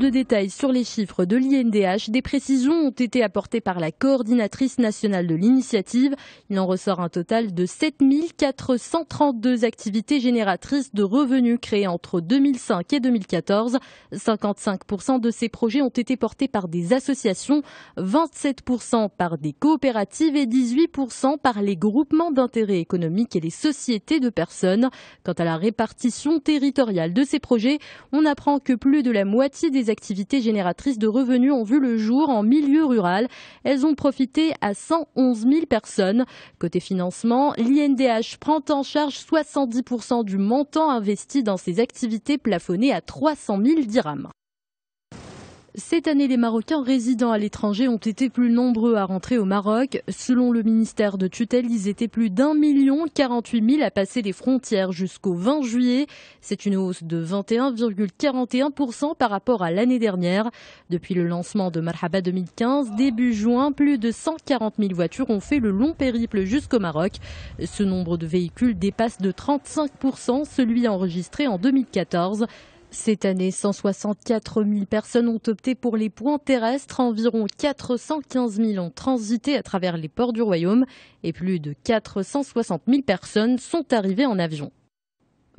de détails sur les chiffres de l'INDH. Des précisions ont été apportées par la coordinatrice nationale de l'initiative. Il en ressort un total de 7432 activités génératrices de revenus créées entre 2005 et 2014. 55% de ces projets ont été portés par des associations, 27% par des coopératives et 18% par les groupements d'intérêt économique et les sociétés de personnes. Quant à la répartition territoriale de ces projets, on apprend que plus de la moitié des activités génératrices de revenus ont vu le jour en milieu rural. Elles ont profité à 111 000 personnes. Côté financement, l'INDH prend en charge 70% du montant investi dans ces activités plafonnées à 300 000 dirhams. Cette année, les Marocains résidant à l'étranger ont été plus nombreux à rentrer au Maroc. Selon le ministère de tutelle, ils étaient plus d'un million 48 000 à passer les frontières jusqu'au 20 juillet. C'est une hausse de 21,41% par rapport à l'année dernière. Depuis le lancement de Marhaba 2015, début juin, plus de 140 000 voitures ont fait le long périple jusqu'au Maroc. Ce nombre de véhicules dépasse de 35% celui enregistré en 2014. Cette année, 164 000 personnes ont opté pour les points terrestres, environ 415 000 ont transité à travers les ports du royaume et plus de 460 000 personnes sont arrivées en avion.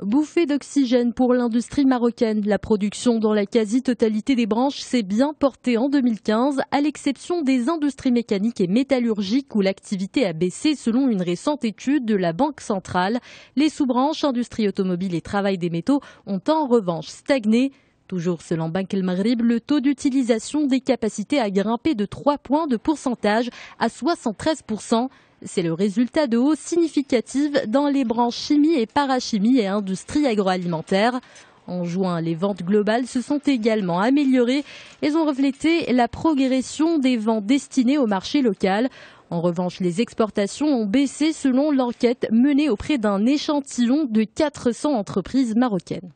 Bouffée d'oxygène pour l'industrie marocaine. La production dans la quasi-totalité des branches s'est bien portée en 2015, à l'exception des industries mécaniques et métallurgiques où l'activité a baissé selon une récente étude de la Banque centrale. Les sous-branches industrie automobile et travail des métaux ont en revanche stagné. Toujours selon Banque El Maghrib, le taux d'utilisation des capacités a grimpé de 3 points de pourcentage à 73%. C'est le résultat de hausses significatives dans les branches chimie et parachimie et industrie agroalimentaire. En juin, les ventes globales se sont également améliorées. Elles ont reflété la progression des ventes destinées au marché local. En revanche, les exportations ont baissé selon l'enquête menée auprès d'un échantillon de 400 entreprises marocaines.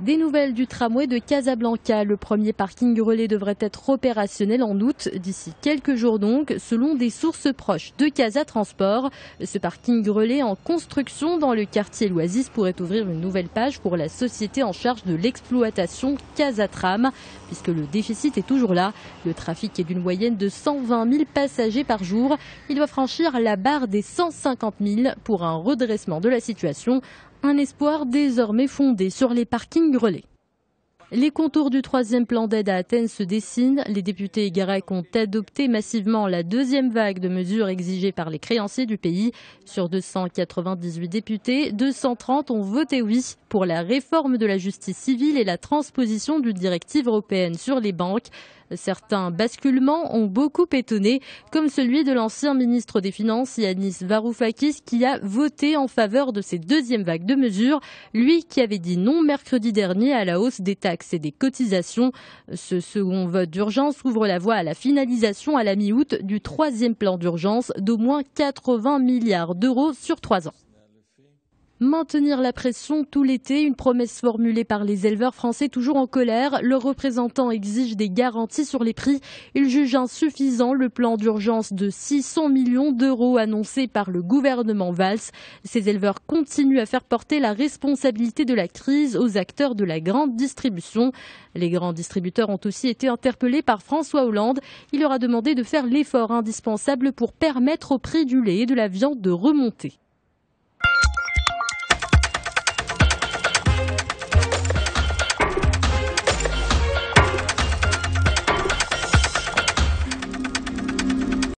Des nouvelles du tramway de Casablanca. Le premier parking relais devrait être opérationnel en août, d'ici quelques jours donc, selon des sources proches de Casa Transport. Ce parking relais en construction dans le quartier Loisis pourrait ouvrir une nouvelle page pour la société en charge de l'exploitation Casatram, puisque le déficit est toujours là. Le trafic est d'une moyenne de 120 000 passagers par jour. Il doit franchir la barre des 150 000 pour un redressement de la situation un espoir désormais fondé sur les parkings relais. Les contours du troisième plan d'aide à Athènes se dessinent. Les députés grecs ont adopté massivement la deuxième vague de mesures exigées par les créanciers du pays. Sur 298 députés, 230 ont voté oui pour la réforme de la justice civile et la transposition d'une directive européenne sur les banques. Certains basculements ont beaucoup étonné, comme celui de l'ancien ministre des Finances Yanis Varoufakis qui a voté en faveur de cette deuxième vague de mesures, lui qui avait dit non mercredi dernier à la hausse des taxes et des cotisations. Ce second vote d'urgence ouvre la voie à la finalisation à la mi-août du troisième plan d'urgence d'au moins 80 milliards d'euros sur trois ans. Maintenir la pression tout l'été, une promesse formulée par les éleveurs français toujours en colère. Leurs représentants exigent des garanties sur les prix. Ils jugent insuffisant le plan d'urgence de 600 millions d'euros annoncé par le gouvernement Valls. Ces éleveurs continuent à faire porter la responsabilité de la crise aux acteurs de la grande distribution. Les grands distributeurs ont aussi été interpellés par François Hollande. Il leur a demandé de faire l'effort indispensable pour permettre au prix du lait et de la viande de remonter.